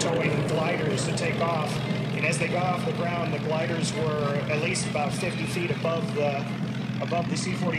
towing gliders to take off. And as they got off the ground, the gliders were at least about 50 feet above the above the C-40.